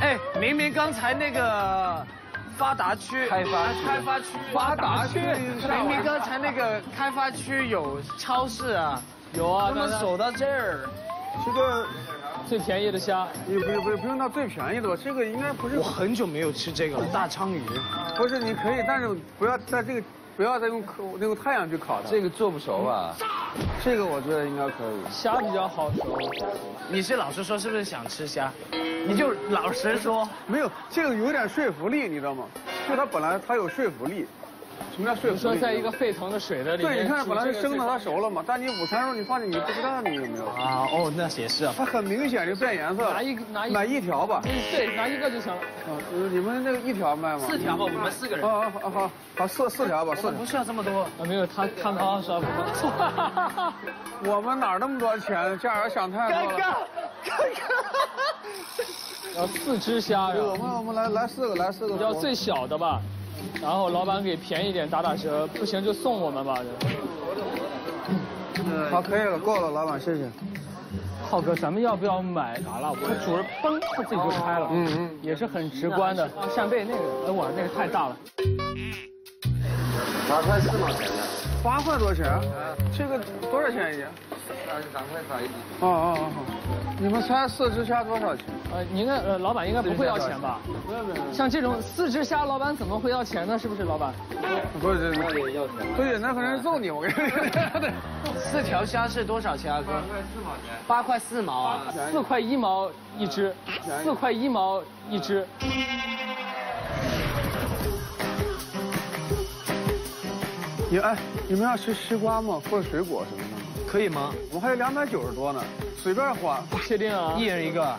哎，明明刚才那个发达区、开发区。开发区、发达区。明明刚才那个开发区有超市啊，有啊，怎么但是走到这儿？这个最便宜的虾，也不不不用到最便宜的吧？这个应该不是。我，很久没有吃这个了，大鲳鱼。不是你可以，但是不要在这个不要再用烤用太阳去烤它。这个做不熟吧？这个我觉得应该可以。虾比较好熟。你是老实说，是不是想吃虾？你就老实说。没有，这个有点说服力，你知道吗？就它本来它有说服力。什么叫说你？说在一个沸腾的水的里面，对，你看本来是生的，它熟了嘛，但你午餐肉你放进去，你不知道你有没有。啊，哦，那也是啊。它很明显就变颜色了。拿一拿一买一条吧。嗯对，拿一个就行了。啊，你们那个一条卖吗？四条吧，我们四个人。啊啊好好好，四四条吧，四条。不需要这么多。啊，没有，他他们啊，是吧？我们哪儿那么多钱？家人想太多了。要四只虾，呀我们我们来来四个，来四个。要最小的吧，然后老板给便宜点，打打折，不行就送我们吧。好，可以了，够了，老板，谢谢。浩哥，咱们要不要买麻辣？它煮了，嘣，他自己就开了。嗯嗯，也是很直观的。扇贝那个，哎我那个太大了。八块四毛钱的，八块多钱？这个多少钱一斤？二十三块八一斤。哦哦哦好，你们猜四只虾多少钱？呃，你应该呃，老板应该不会要钱吧？没有没有，像这种四只虾，老板怎么会要钱呢？是不是，老板？不是，那也要钱。对，那可能是送你，我跟你说。四条虾是多少钱啊，哥？八块四毛钱八块四毛啊。四块一毛一只，四块一毛一只。你哎，你们要吃西瓜吗？或者水果什么的？可以吗？我还有两百九十多呢，随便花。确定啊？一人一个。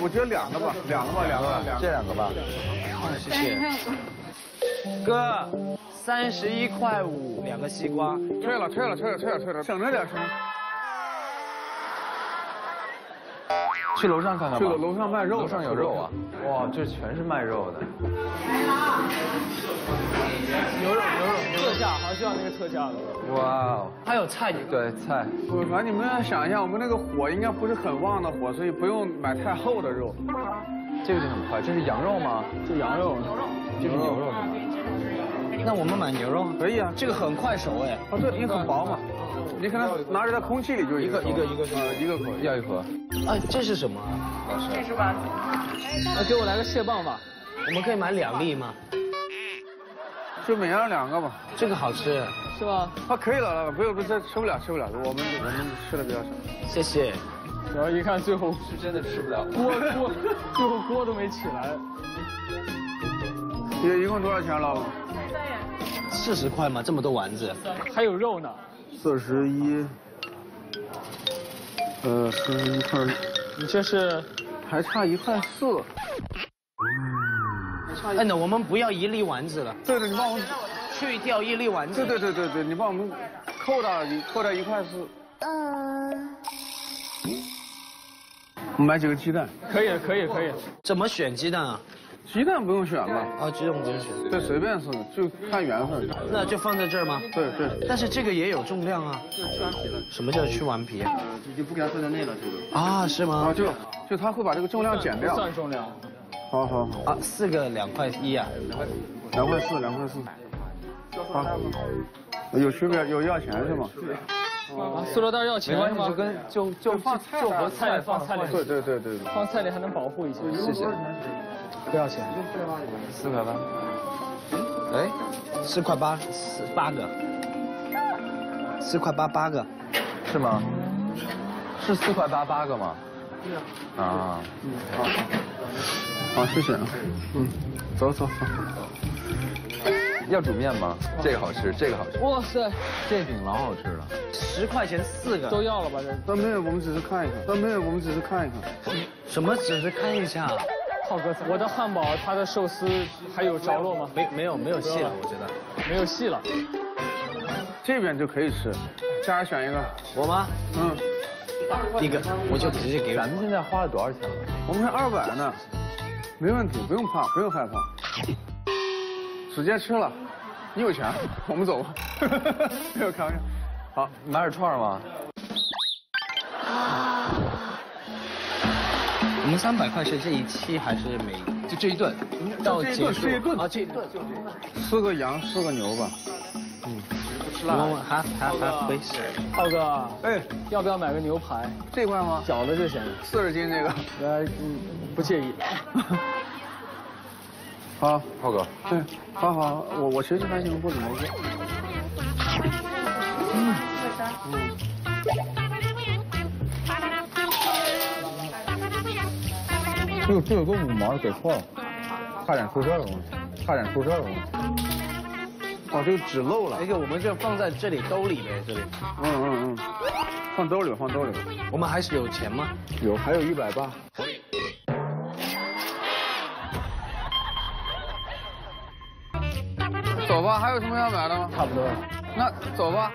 我觉得两个吧，两个吧，两个，两个。这两个吧。谢谢。哥，三十一块五，两个西瓜。退了，退了，退了，退了，退了，省着点吃。去楼上看看吧。去了楼上卖肉，楼上有肉啊。哇，这全是卖肉的。牛肉牛肉特价，好像就要那个特价的。哇哦。还有菜，对菜。反正你们要想一下，我们那个火应该不是很旺的火，所以不用买太厚的肉。这个就很快，这是羊肉吗？这羊肉。这是牛肉是吗？那我们买牛肉可以啊，这个很快熟哎。啊对，因为很薄嘛，你可能拿着在空气里就一个一个一个啊一个口要一盒。哎，这是什么啊？老师，那给我来个蟹棒吧。我们可以买两粒吗？就每样两个吧。这个好吃，是吧？啊，可以了，老板，不用，不是吃不了，吃不了，我们我们吃的比较少。谢谢。然后一看最后是真的吃不了。锅 锅，最后锅都没起来。一一共多少钱，老板？四十块吗？这么多丸子。还有肉呢。四十一。呃，四十一块，你这是还差一块四。哎，那我们不要一粒丸子了，对对，你帮我们，去掉一粒丸子。对对对对对，你帮我们扣掉一扣掉一块四。嗯我们买几个鸡蛋？可以可以可以。怎么选鸡蛋啊？鸡蛋不用选吧？啊，鸡蛋不用选。对，随便是，就看缘分。那就放在这儿吗？对对。但是这个也有重量啊。去完皮了。什么叫去完皮啊？就不给它放在内了，这个。啊，是吗？啊，就就他会把这个重量减掉。算重量。好好好。啊，四个两块一啊。两块四，两块四。好。有区别，有要钱是吗？啊，塑料袋要钱是吗？就跟就就放就和菜放菜里。对对对对。放菜里还能保护一些。谢谢。不要钱。四块八。哎，四块八，四八个。四块八八个。是吗？是四块八八个吗？对啊。嗯，好。好，谢谢啊。嗯，走走走。要煮面吗？这个好吃，这个好吃。哇塞，这饼老好吃了。十块钱四个。都要了吧？这。但没有，我们只是看一看。但没有，我们只是看一看。什么？只是看一下。浩哥，我的汉堡，他的寿司还有着落吗？没没有没有戏了，我觉得。没有戏了。这边就可以吃，家人选一个。我吗？嗯。一个，我就直接给。咱们现在花了多少钱了？我们才二百呢，没问题，不用怕，不用害怕。直接吃了，你有钱，我们走吧。没有开玩笑，好，买点串吗？我们三百块是这一期还是每就这一顿，到这一顿结束吃一顿啊？这一顿。四个羊，四个牛吧。我们还还还回事。浩哥，哎，要不要买个牛排？这块吗？饺子就行。四十斤这个。呃，嗯，不介意。好，浩哥，对，好好，我我其实还行，不怎么饿。这个这个跟五毛给错了，差点出事儿了，差点出事儿了。哦，这个纸漏了。那个我们就放在这里兜里呗，这里。嗯嗯嗯，放兜里吧，放兜里吧。我们还是有钱吗？有，还有一百八。走吧，还有什么要买的吗？差不多了。那走吧。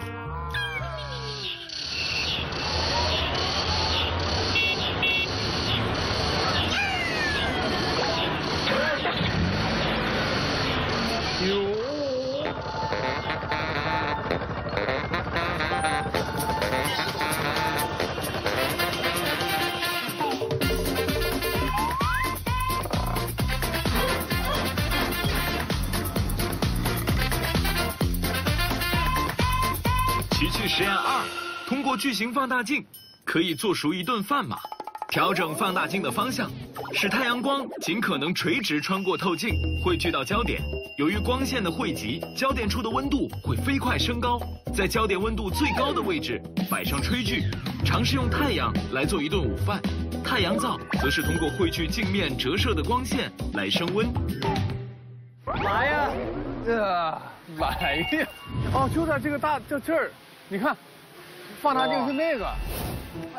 过巨型放大镜，可以做熟一顿饭吗？调整放大镜的方向，使太阳光尽可能垂直穿过透镜，汇聚到焦点。由于光线的汇集，焦点处的温度会飞快升高。在焦点温度最高的位置摆上炊具，尝试用太阳来做一顿午饭。太阳灶则是通过汇聚镜面折射的光线来升温。来呀！这来呀！哦，就在这个大这这儿，你看，放大镜是那个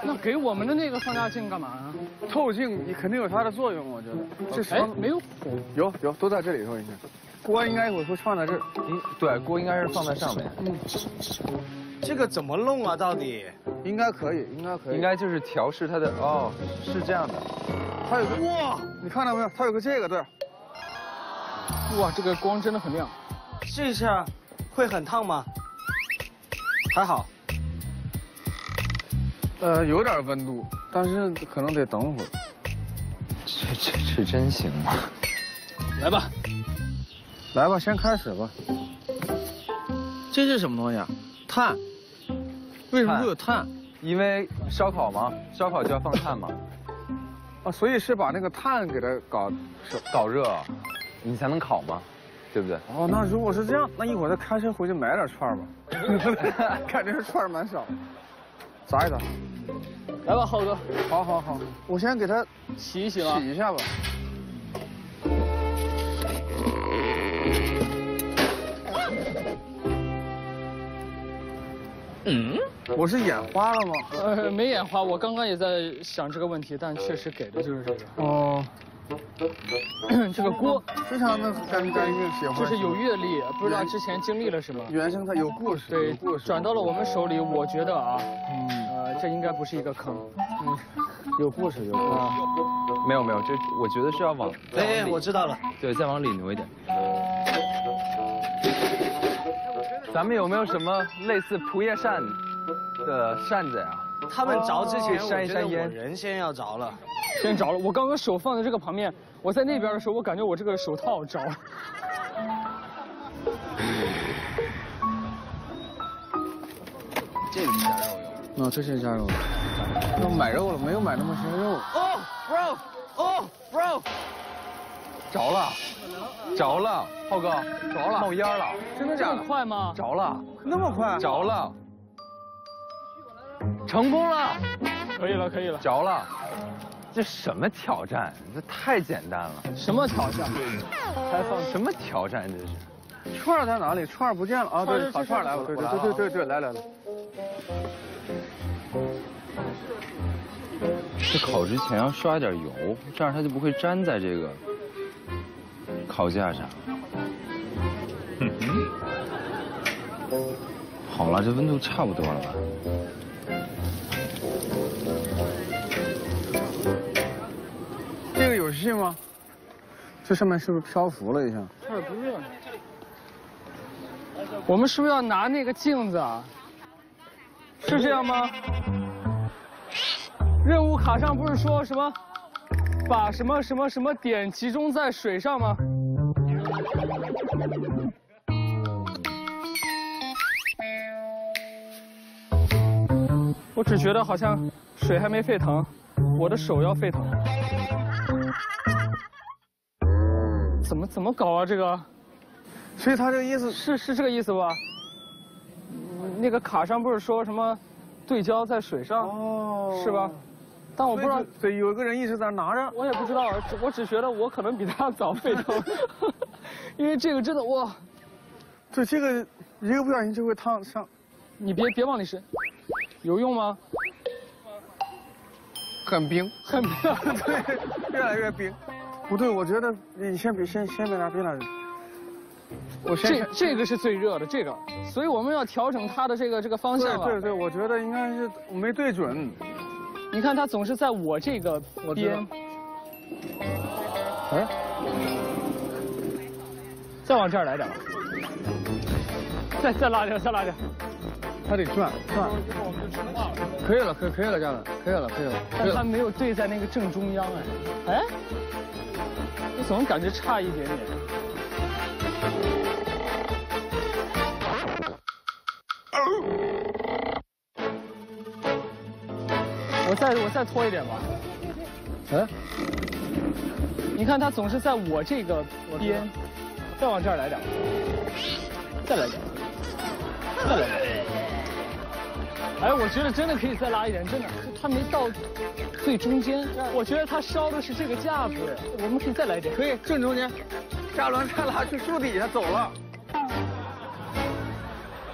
那给我们的那个放大镜干嘛啊？透镜，你肯定有它的作用，我觉得。这什么，没有火。有有都在这里头，应该。锅应该我会放在这儿。嗯，对，锅应该是放在上面，这个怎么弄啊？到底？应该可以，应该可以。应该就是调试它的哦，是这样的。它有个哇，你看到没有？它有个这个对。哇，这个光真的很亮。这下会很烫吗？还好。呃，有点温度，但是可能得等会儿。这这这真行吗？来吧，来吧，先开始吧。这是什么东西啊？碳。为什么会有碳？因为烧烤嘛，烧烤就要放炭嘛，啊，所以是把那个碳给它搞。搞热，你才能烤嘛，对不对？哦，那如果是这样，那一会儿再开车回去买点串儿吧。感觉串儿蛮少。砸一砸。来吧，浩哥，好好好，我先给它洗一洗了。洗一下吧。嗯，我是眼花了吗？呃，没眼花，我刚刚也在想这个问题，但确实给的就是这个。哦，这个锅非常的干干净，喜欢。就是有阅历，不知道之前经历了什么。原生态有故事，对有故，事。转到了我们手里，我觉得啊，呃，这应该不是一个坑。嗯，有故事，有故事。没有没有，这我觉得是要往哎我知道了。对，再往里挪一点。咱们有没有什么类似蒲叶扇的扇子呀？他们着之前，扇一扇烟人先要着了。先着了，我刚刚手放在这个旁边，我在那边的时候，我感觉我这个手套着了。这个加肉用。哦，这些加肉。要买肉了，没有买那么些肉。哦，bro，哦，bro，着了，着了，浩哥，着了，冒烟了，真的这么快吗？着了，那么快？着了，成功了，可以了，可以了。着了。这什么挑战？这太简单了。什么挑战？开放什么挑战？这是。串儿在哪里？串儿不见了啊！对，串儿是把串儿来了。对对对对对对，来来来。这烤之前要刷点油，这样它就不会粘在这个烤架上。好了，这温度差不多了吧？这个有戏吗？这上面是不是漂浮了一下？这儿不热呢。我们是不是要拿那个镜子啊？是这样吗？任务卡上不是说什么，把什么什么什么点集中在水上吗？我只觉得好像水还没沸腾，我的手要沸腾。怎么怎么搞啊？这个所以他这个意思是是这个意思吧？嗯那个卡上不是说什么对焦在水上，哦是吧？但我不知道，对，有一个人一直在那拿着。我也不知道，我只觉得我可能比他早沸腾，因为这个真的哇，对，这个一个不小心就会烫上。你别别往里伸，有用吗？很冰，很冰。对，越来越冰。不对，我觉得你先别先先别拿冰拿。我先这这个是最热的，这个，所以我们要调整它的这个这个方向了。对对对，我觉得应该是我没对准。你看它总是在我这个边，哎，再往这儿来点儿，再再拉点，再拉点它。得转转。可以了，可以可以了，家人，可以了，可以了。但它没有对在那个正中央哎，哎，我怎么感觉差一点点？我再我再拖一点吧。嗯，你看它总是在我这个边，再往这儿来点，再来点，再来点。哎，我觉得真的可以再拉一点，真的，它没到最中间。我觉得它烧的是这个架子，我们可以再来一点。可以正中间。嘉伦他拉去树底下走了，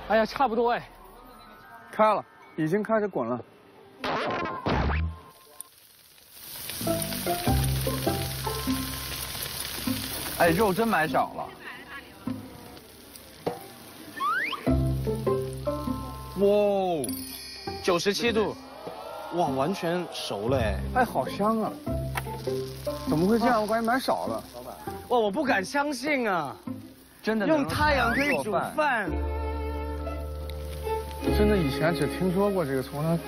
哎呀，差不多哎。开了，已经开始滚了。哎，肉真买少了。哇，九十七度，哇，完全熟了哎！哎，好香啊！怎么会这样？我感觉买少了。哇，我不敢相信啊！真的用太阳可以煮饭，真的以前只听说过这个，从来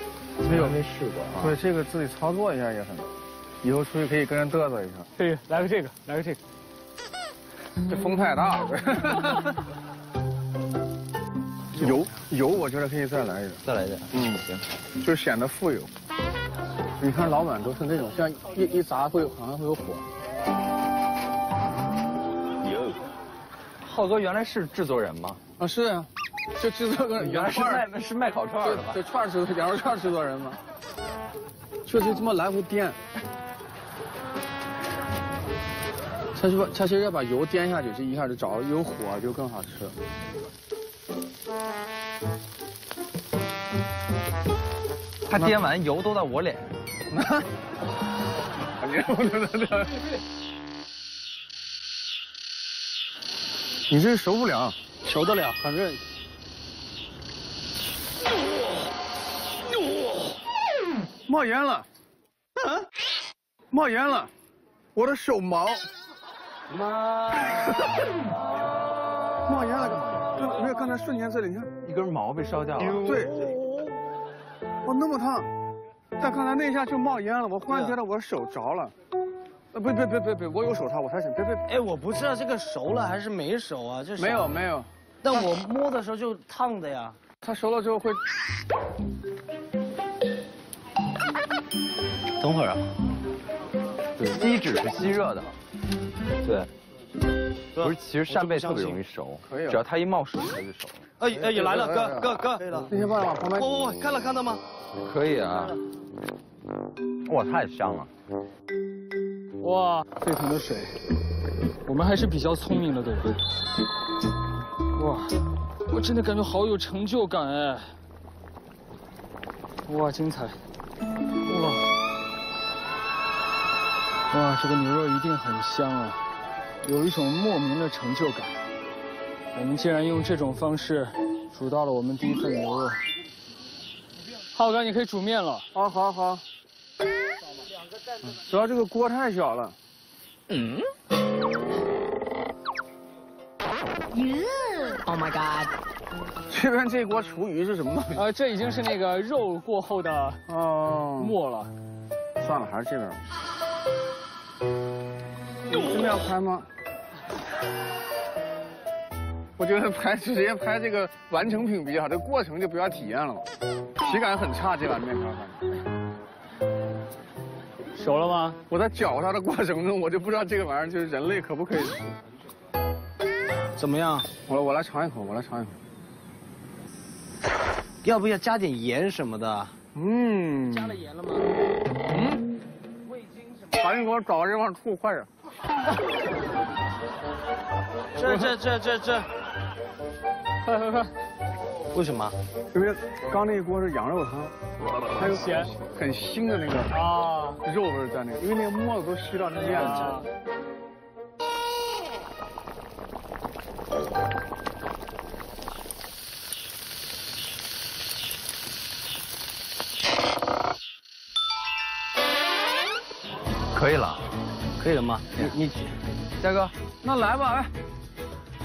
没有没试过啊。对这个自己操作一下也很，以后出去可以跟人嘚瑟一下。可以来个这个，来个这个。这风太大了。油油，我觉得可以再来一点，再来一点。嗯行。就显得富有。你看老板都是那种，像一一砸会好像会有火。浩哥原来是制作人吗？啊，是啊，就制作个原来是卖是卖烤串的吧？就串制作羊肉串制作人嘛，就是这么来回颠。他就把他其实要把油颠下去，这一下就着了，有火就更好吃。他颠完油都在我脸上。你这熟不了，熟得了。反正冒烟了，冒烟了，我的手毛。妈，冒烟了，刚没有刚才瞬间这里你看，一根毛被烧掉了。对，哦那么烫，但刚才那一下就冒烟了，我忽然觉得我手着了，呃别别别别别，我有手套，我才行别别，哎，我不知道这个熟了还是没熟啊，这是没有，没有，但我摸的时候就烫的呀。它熟了之后会，等会儿啊，对，锡纸是吸热的。对。不是，其实扇贝特别容易熟，可以啊只要它一冒水它就熟了。哎哎，也来了，哥哥哥，那些爸爸旁边，我我看了看到吗？可以啊。哇，太香了。哇，沸腾的水，我们还是比较聪明的，对不对？哇，我真的感觉好有成就感哎！哇，精彩！哇，哇，这个牛肉一定很香啊，有一种莫名的成就感。我们竟然用这种方式煮到了我们第一份牛肉。浩哥，你可以煮面了。好好好。主要这个锅太小了。哟，Oh my god！这边这锅厨余是什么东西？呃，这已经是那个肉过后的哦，沫了。算了，还是这边吧。你这边要拍吗？我觉得拍直接拍这个完成品比较好，这过程就不要体验了嘛。体感很差，这碗面条反正。熟了吗？我在搅它的过程中，我就不知道这个玩意儿就是人类可不可以吃。怎么样？我我来尝一口，我来尝一口。要不要加点盐什么的？嗯。加了盐了吗？嗯。味精什么赶紧给我找个地方吐，快点。这这这这这，快快快！为什么？因为刚那一锅是羊肉汤，它有咸。很腥的那个啊。肉味在那个，因为那个沫子都吸到那面里去了。可以了，可以了吗？你你，嘉哥，那来吧，来，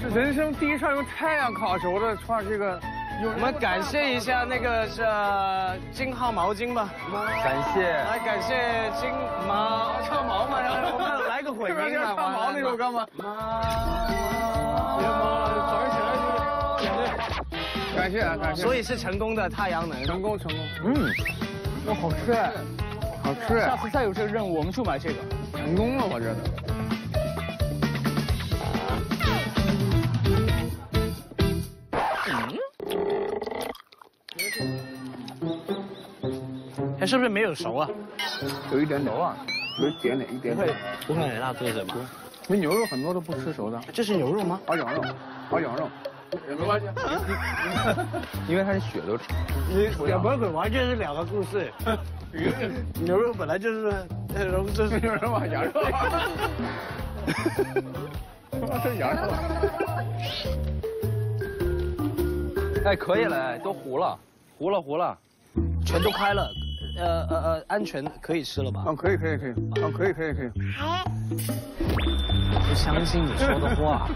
这人生第一串用太阳烤熟的串这个，我们感谢一下那个是金号毛巾吧。感谢。来感谢金毛唱毛嘛，然后我们来个混音嘛。要唱毛那首歌嘛？别毛了，早上起来就眼泪。感谢啊，感谢。所以是成功的太阳能。成功成功，嗯，哇，好吃哎！好吃下次再有这个任务，我们就买这个。成功了，我觉得。是不是没有熟啊？有一点点啊，有一点点，一点点。不会很辣对着吧？那牛肉很多都不吃熟的，这是牛肉吗？熬羊肉，熬羊肉，也没关系。因为它是血都吃。两本粉完全是两个故事。牛肉本来就是那种就是牛肉啊，羊肉。这羊肉。哎，可以了，都糊了，糊了糊了。全都开了，呃呃呃，安全可以吃了吧？啊，可以可以可以，啊，可以可以可以。不相信你说的话。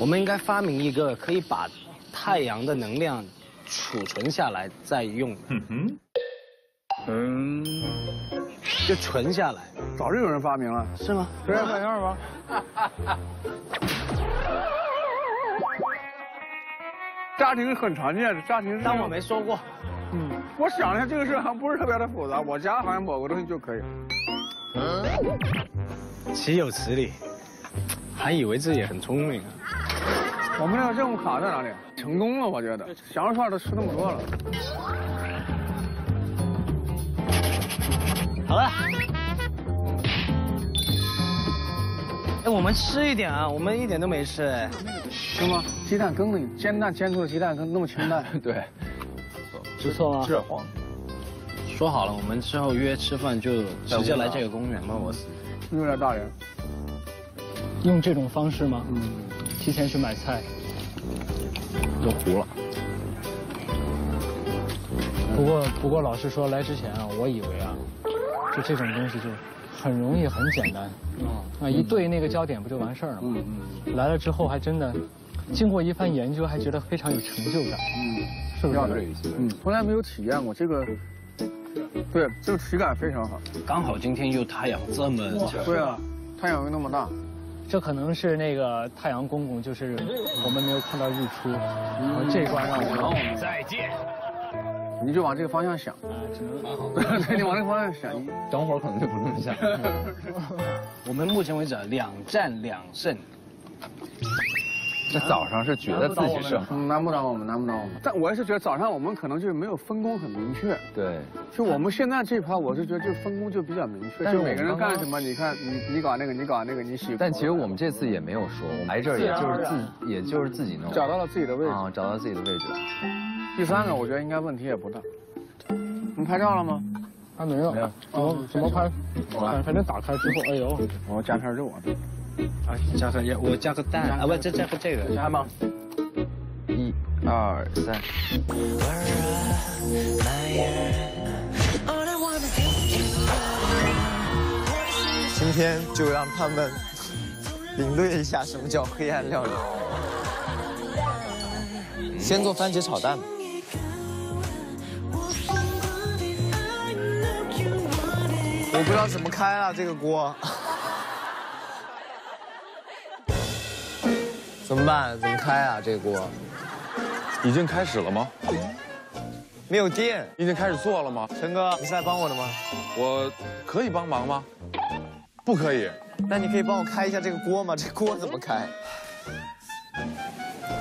我们应该发明一个可以把太阳的能量储存下来再用的。嗯哼。嗯。就存下来。早就有人发明了，是吗？对啊，这样吗？家庭很常见的，家庭。当我没说过。嗯，我想了一下，这个事好像不是特别的复杂，我家好像某个东西就可以。嗯岂有此理！还以为自己很聪明啊。我们那个任务卡在哪里？成功了，我觉得。羊肉串都吃那么多了。好了。哎，我们吃一点啊，我们一点都没吃哎。是吗？鸡蛋羹里？煎蛋煎出的鸡蛋羹那么清淡。对。不错吗？是黄。说好了，我们之后约吃饭就直接来这个公园吗？我死。有点大人。用这种方式吗？嗯。提前去买菜。都糊了。不过不过，老实说，来之前啊，我以为啊，就这种东西就很容易很简单。啊，一对那个焦点不就完事儿了吗？嗯嗯。来了之后还真的，经过一番研究，还觉得非常有成就感。嗯，是不是？嗯，从来没有体验过这个。对，这个体感非常好。刚好今天又太阳这么强。对啊，太阳又那么大。这可能是那个太阳公公，就是我们没有看到日出。然后这关让我们再见。你就往这个方向想。啊，只能。对，你往这个方向想。等会儿可能就不这么想。我们目前为止两战两胜。这早上是觉得自己胜，嗯，难不倒我们，难不倒我们。但我也是觉得早上我们可能就是没有分工很明确。对。就我们现在这盘，我是觉得就分工就比较明确，就每个人干什么，你看你你搞那个，你搞那个，你喜。但其实我们这次也没有说，我们来这儿也就是自，也就是自己弄。找到了自己的位置啊，找到自己的位置。第三个，我觉得应该问题也不大。你拍照了吗？还没有。没有。怎么怎么拍？反正打开之后，哎呦，我要加片肉啊。啊，加个我加个蛋啊，不，再加个这个，加吗？一、二、三。今天就让他们领略一下什么叫黑暗料理。先做番茄炒蛋。我不知道怎么开了这个锅，怎么办？怎么开啊？这个锅已经开始了吗？没有电。已经开始做了吗？陈哥，你是来帮我的吗？我可以帮忙吗？不可以。那你可以帮我开一下这个锅吗？这锅怎么开？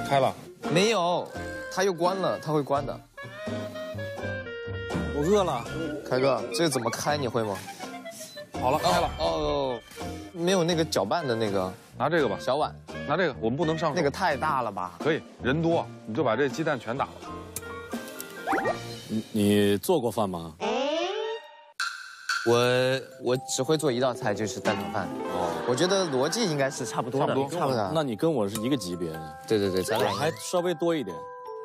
开了。没有，它又关了，它会关的。我饿了，凯哥，这个怎么开？你会吗？好了，开了。哦，没有那个搅拌的那个，拿这个吧，小碗。拿这个，我们不能上手。那个太大了吧？可以，人多，你就把这鸡蛋全打了。你你做过饭吗？我我只会做一道菜，就是蛋炒饭。哦，我觉得逻辑应该是差不多的，差不多，差不多。那你跟我是一个级别的。对对对，咱俩还稍微多一点。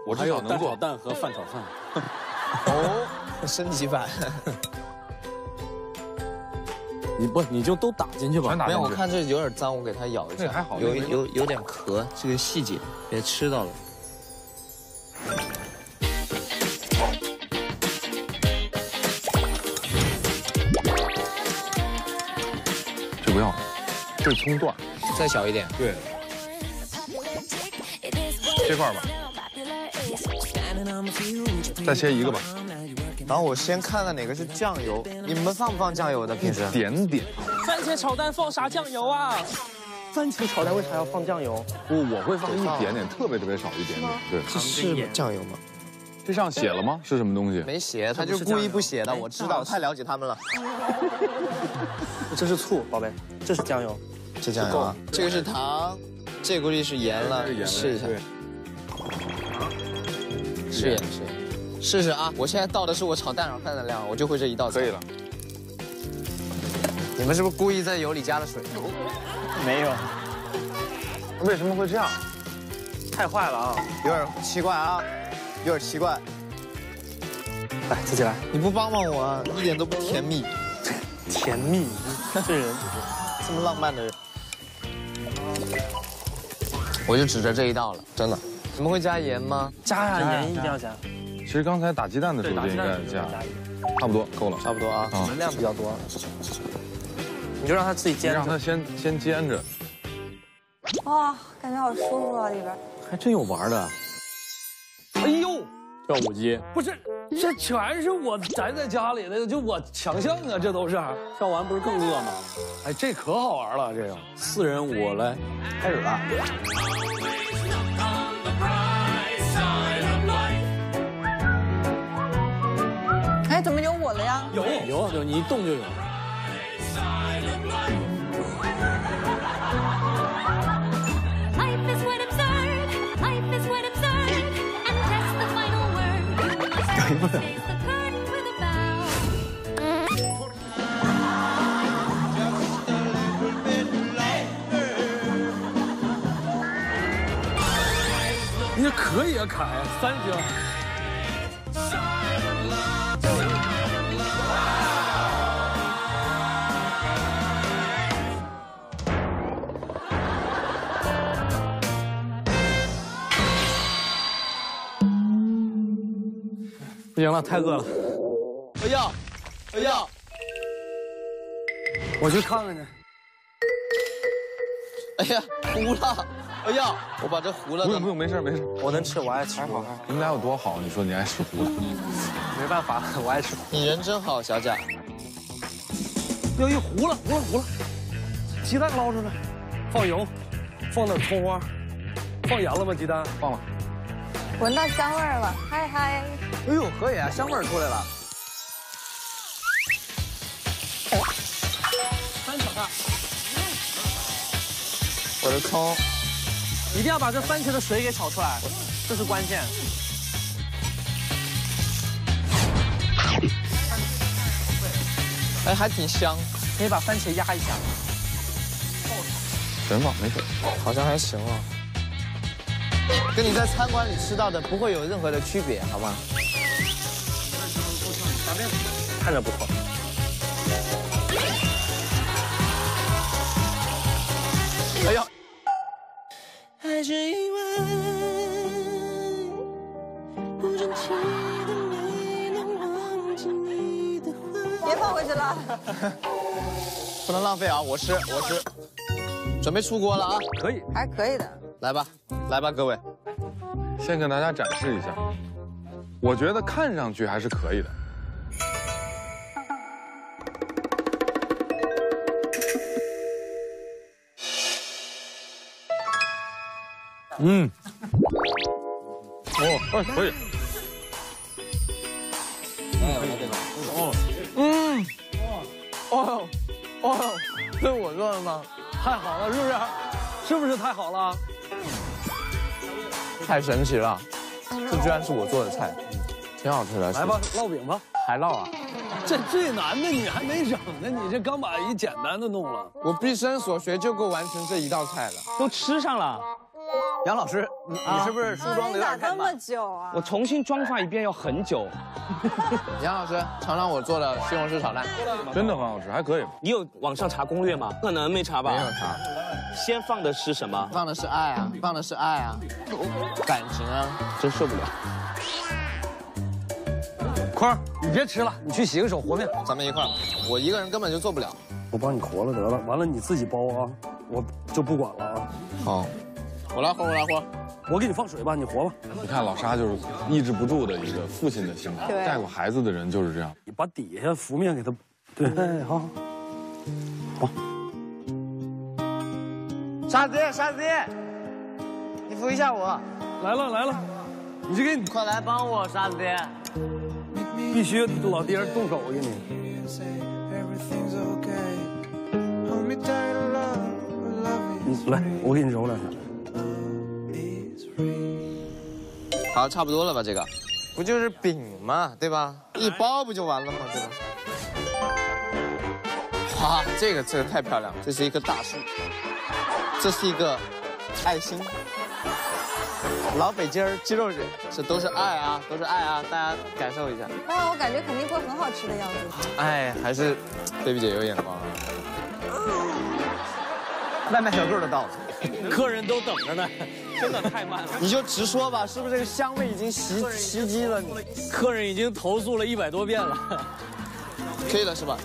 我还有蛋炒蛋和饭炒饭。哦，升级版。你不你就都打进去吧。没有，我看这有点脏，我给它咬一下。那还好，有有有点壳，这个细节别吃到了。这不要，这是葱段，再小一点。对。切块吧。再切一个吧。然后我先看看哪个是酱油，你们放不放酱油的？平时点点。番茄炒蛋放啥酱油啊？番茄炒蛋为啥要放酱油？不，我会放一点点，特别特别少一点点。对，这是酱油吗？这上写了吗？是什么东西？没写，他就故意不写的。我知道，太了解他们了。这是醋，宝贝，这是酱油，这酱油啊。这个是糖，这估计是盐了，试一下。试盐试，试试啊！我现在倒的是我炒蛋炒饭的量，我就会这一道菜。可以了。你们是不是故意在油里加了水？没有。为什么会这样？太坏了啊！有点奇怪啊，有点奇怪。来，自己来。你不帮帮我，一点都不甜蜜。甜蜜，这人这么浪漫的人。我就指着这一道了，真的。你们会加盐吗？加呀，盐一定要加。其实刚才打鸡蛋的时候就应该加，差不多够了，差不多啊。能量比较多，你就让它自己煎，让它先先煎着。哇，感觉好舒服啊，里边。还真有玩的。哎呦，跳舞机不是，这全是我宅在家里的，就我强项啊，这都是。跳完不是更饿吗？哎，这可好玩了，这个。四人我来，开始了。有有有，你一动就有。了。你可以啊，凯，三星。行了，太饿了。哎呀，哎呀，我去看看去。哎呀，糊了！哎呀，我把这糊了。不用不用，没事没事，我能吃，我爱吃。还好还好。你们俩有多好？你说你爱吃糊的。没办法，我爱吃。你人真好，小贾。又一糊了，糊了糊了。鸡蛋捞出来，放油，放点葱花，放盐了吗？鸡蛋放了。闻到香味了，嗨嗨！哎呦，可以啊，香味出来了。番茄蛋，我的葱，一定要把这番茄的水给炒出来，这是关键。哎，还挺香，可以把番茄压一下。全放，没事。好像还行啊。跟你在餐馆里吃到的不会有任何的区别，好吗？看着不错。哎呀！别放回去了，不能浪费啊！我吃，我吃。准备出锅了啊！可以，还可以的。来吧，来吧，各位。先跟大家展示一下，我觉得看上去还是可以的。嗯，哦，哎，可以。哦，嗯，哦，哦，是我做的吗？太好了，是不是？是不是太好了？太神奇了，这居然是我做的菜，挺好吃的。来吧，烙饼吧，还烙啊？这最难的你还没整呢，你这刚把一简单的弄了。我毕生所学就够完成这一道菜了。都吃上了。杨老师，你你是不是梳妆的有点太那么？久啊？我重新妆发一遍要很久。杨老师，尝尝我做的西红柿炒蛋，真的很好吃，还可以。你有网上查攻略吗？可能没查吧。没有查，先放的是什么？放的是爱啊，放的是爱啊，感情啊，真受不了。坤儿，你别吃了，你去洗个手和面。咱们一块儿，我一个人根本就做不了。我帮你和了得了，完了你自己包啊，我就不管了啊。好，我来和，我来和。我给你放水吧，你和吧。你看老沙就是抑制不住的一个父亲的心态，带过孩子的人就是这样。你把底下浮面给他，对，哎好。好，沙子，沙子，你扶一下我，来了来了，你这给你快来帮我，沙子。必须老爹动手给你。嗯来，我给你揉两下。好，差不多了吧？这个，不就是饼嘛，对吧？一包不就完了吗？对吧？哇，这个这个太漂亮了，这是一棵大树，这是一个爱心，老北京儿鸡肉卷，这都是爱啊，都是爱啊，大家感受一下。哇，我感觉肯定会很好吃的样子。哎，还是贝贝姐有眼光。外卖小哥都到了，客人都等着呢。真的太慢了。你就直说吧，是不是这个香味已经袭袭击了你？客人已经投诉了一百多遍了。可以了是吧？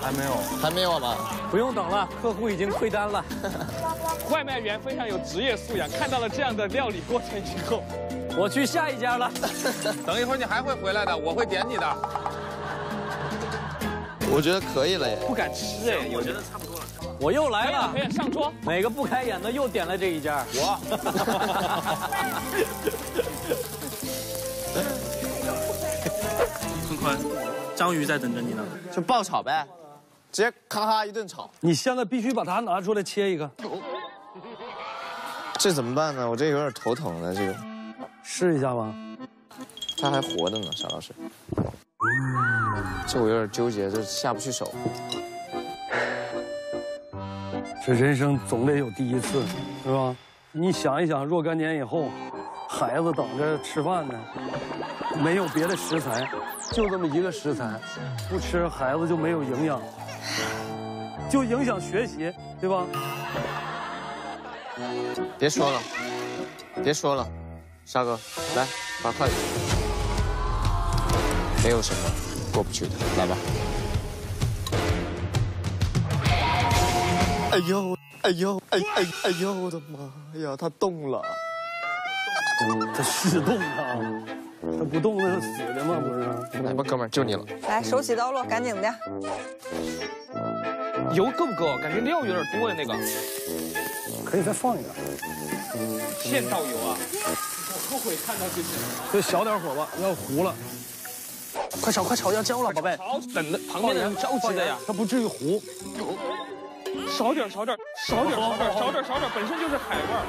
还没有，还没有吗？不用等了，客户已经退单了。外卖员非常有职业素养，看到了这样的料理过程以后，我去下一家了。等一会儿你还会回来的，我会点你的。我觉得可以了耶。不敢吃哎，我觉得差不多了。我又来了，可以上桌。哪个不开眼的又点了这一家？我。坤坤，章鱼在等着你呢。就爆炒呗，直接咔咔一顿炒。你现在必须把它拿出来切一个，这怎么办呢？我这有点头疼了，这个试一下吧。它还活着呢，沙老师。这我有点纠结，这下不去手。这人生总得有第一次，是吧？你想一想，若干年以后，孩子等着吃饭呢，没有别的食材，就这么一个食材，不吃孩子就没有营养，就影响学习，对吧？别说了，别说了，沙哥，来把筷子。没有什么过不去的，来吧。哎呦，哎呦，哎哎哎呦，我的妈呀，它动了！它是动的啊，它不动那是死的吗？不是？来吧，哥们儿，就你了。来，手起刀落，赶紧的。油够不够？感觉料有点多呀，那个。可以再放一点。现倒油啊！我后悔看到这些。就小点火吧，要糊了。快炒快炒，要焦了，宝贝。等的旁边的人着急的呀。它不至于糊。少点少点少点少点少点 少点，本身就是海味儿。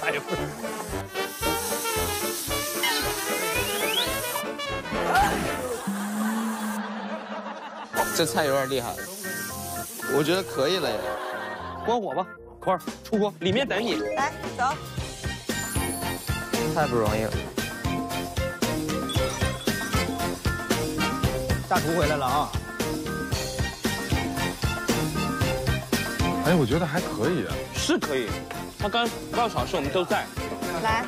海味儿。这菜有点厉害，我觉得可以了耶。关火吧，宽儿出锅，里面等你。来，走。太不容易了。大厨回来了啊！哎，我觉得还可以啊。是可以，他刚刚考试我们都在。来，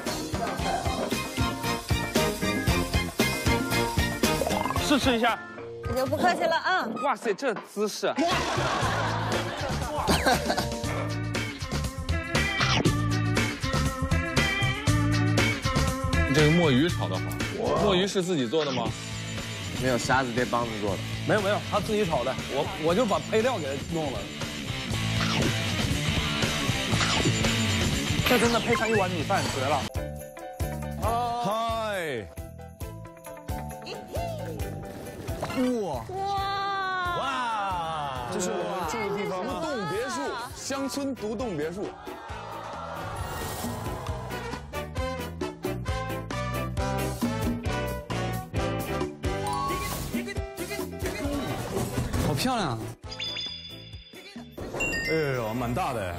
试吃一下。那就不客气了啊。哇塞，这姿势。这个墨鱼炒的好，墨鱼是自己做的吗？没有沙子这帮子做的，没有没有，他自己炒的，我我就把配料给他弄了。这真的配上一碗米饭绝了。嗨，哇哇哇！这是我们住的地方？独栋别墅，乡村独栋别墅。好漂亮啊！哎呦，蛮大的。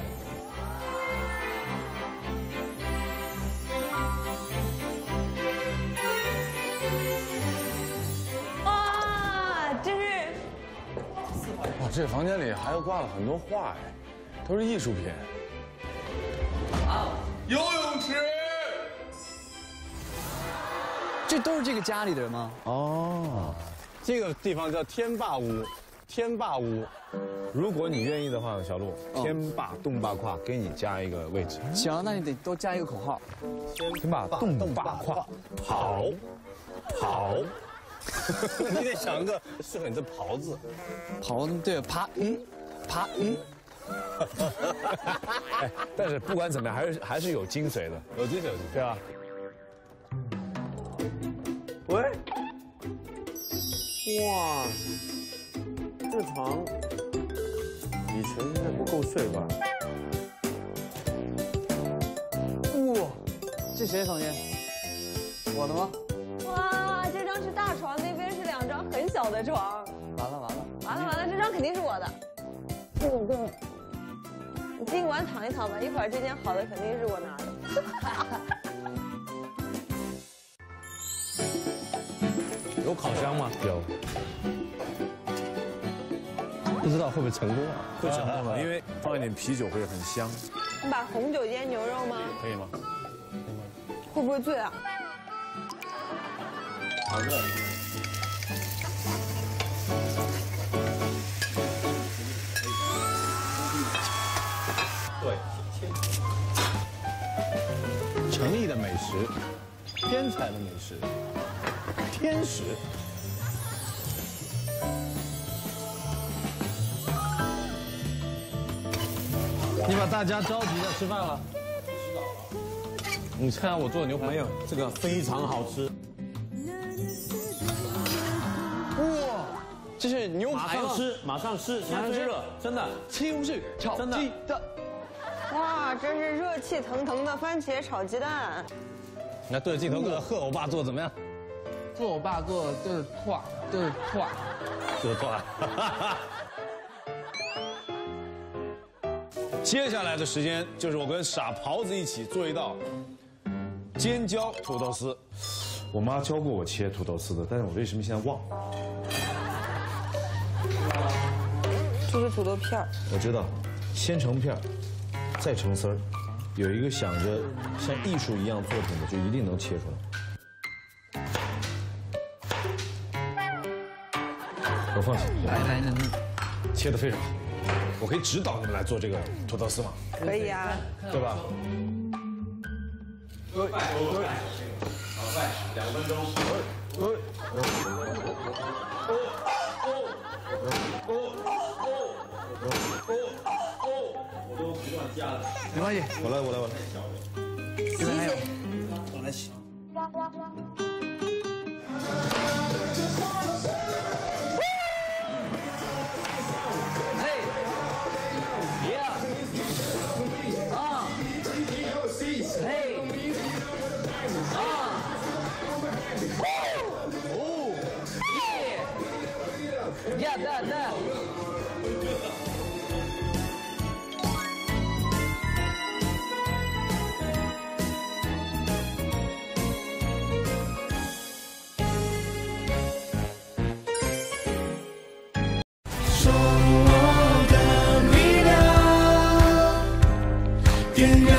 哇，这是哇，这房间里还挂了很多画哎，都是艺术品。游泳池。这都是这个家里的人吗？哦，这个地方叫天霸屋，天霸屋。如果你愿意的话，小鹿，天霸动霸胯给你加一个位置。行，那你得多加一个口号。天霸动霸胯，跑，跑。你得想一个适合你的“跑”字。跑，对，爬，嗯，爬，嗯。哎，但是不管怎么样，还是还是有精髓的，有精髓，对吧？喂，哇，这床，李晨现在不够睡吧？哇，这谁的房间？我的吗？哇，这张是大床，那边是两张很小的床。完了完了完了完了，这张肯定是我的。这个更，你尽管躺一躺吧，一会儿这件好的肯定是我拿的。有烤箱吗？有。不知道会不会成功啊？会成功的，因为放一点啤酒会很香。你把红酒煎牛肉吗？可以吗？会不会醉啊？好热。对，诚意的美食，天才的美食，天使。你把大家着急的吃饭了。你看看我做的牛排，没有这个非常好吃。哇，这是牛排吗？上吃，马上吃，马上吃，真的。西红柿炒真的鸡蛋。哇，这是热气腾腾的番茄炒鸡蛋。那对着镜头给贺欧巴做怎么样？做我爸做的就是破，就是破。做错接下来的时间就是我跟傻狍子一起做一道尖椒土豆丝。我妈教过我切土豆丝的，但是我为什么现在忘了？这是土豆片儿。我知道，先成片儿，再成丝儿。有一个想着像艺术一样作品的，就一定能切出来。我放心，来来来，切的非常好，我可以指导你们来做这个土豆丝吗，可以啊。对吧？没关系，我来，我来，我来。这边还有。我来洗。can